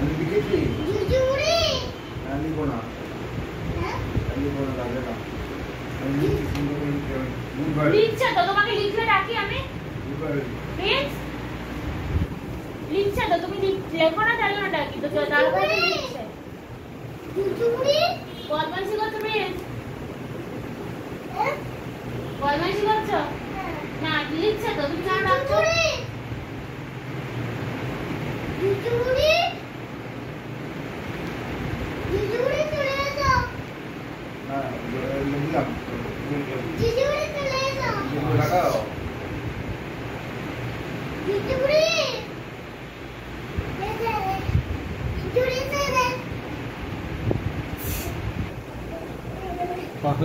আমি লিখেছি জুজুরি না লিখব না। হ্যাঁ? না লাগে না। লিখছি তো তোমাকে লিখলে ডাকি আমি। প্রিন্স লিখছে তো তুমি লিখ- না তাহলে না ডাকি তো তারপরে লিখছে।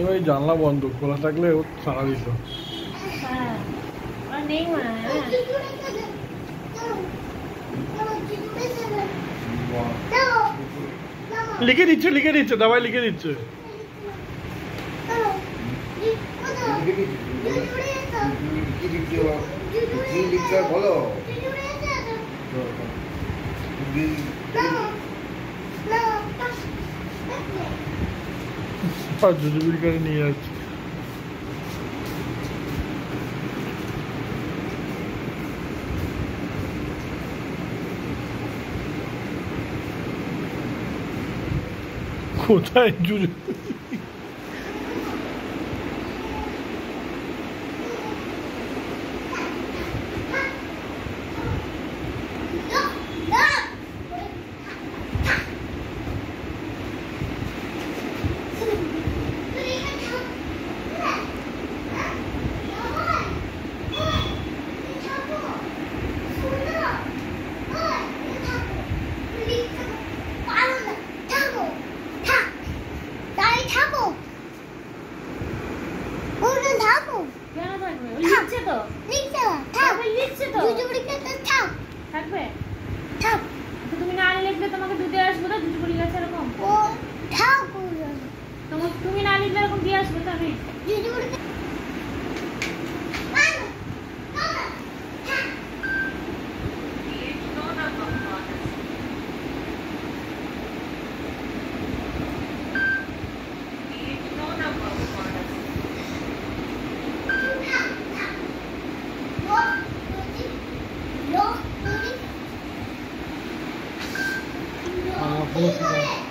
বাড়ি জানলা বন্ধ, খোলা থাকলে ও সারা দিত। লিখে দিচ্ছে লিখে দিচ্ছে দাবাই লিখে দিচ্ছে। লিখেছি জুজুরি এসো কি লিখতে হবে কি লিখতে হবে বলো জুজুরি এসো কি- চলো চলো আর জুজুবির কাছে নিয়ে যাচ্ছে কোথায় জুজু থাকো। কেন থাকবে লিখছে তো লিখছে থাক লিখছে তো। দুটো পরীক্ষা থাক। থাকবে? থাক। তুমি না লিখলে তোমাকে দুধে আসব তো? দুটো পরীক্ষা এরকম ও থাক। তুমি না লিখলে এরকম দিয়ে আসব তো আমি? দুটো 你超越。